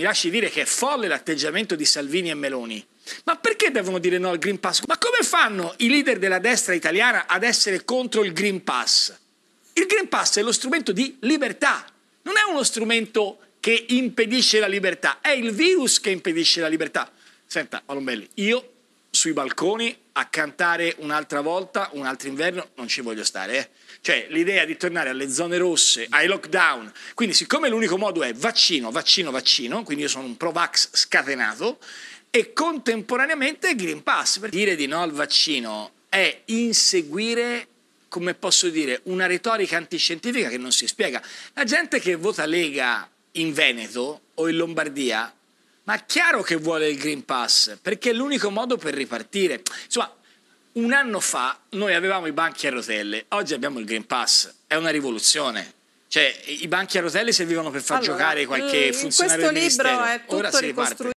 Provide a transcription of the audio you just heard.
Mi lasci dire che è folle l'atteggiamento di Salvini e Meloni. Ma perché devono dire no al Green Pass? Ma come fanno i leader della destra italiana ad essere contro il Green Pass? Il Green Pass è lo strumento di libertà, non è uno strumento che impedisce la libertà, è il virus che impedisce la libertà. Senta, Palombelli, io sui balconi a cantare un'altra volta, un altro inverno, non ci voglio stare. Eh? Cioè l'idea di tornare alle zone rosse, ai lockdown, quindi siccome l'unico modo è vaccino, vaccino, vaccino, quindi io sono un pro-vax scatenato, e contemporaneamente Green Pass, per dire di no al vaccino è inseguire come posso dire, una retorica antiscientifica che non si spiega. La gente che vota Lega in Veneto o in Lombardia, ma è chiaro che vuole il Green Pass, perché è l'unico modo per ripartire. Insomma, un anno fa noi avevamo i banchi a rotelle, oggi abbiamo il Green Pass, è una rivoluzione. Cioè, i banchi a rotelle servivano per far allora, giocare qualche in funzionario questo libro è tutto Ora ricostruito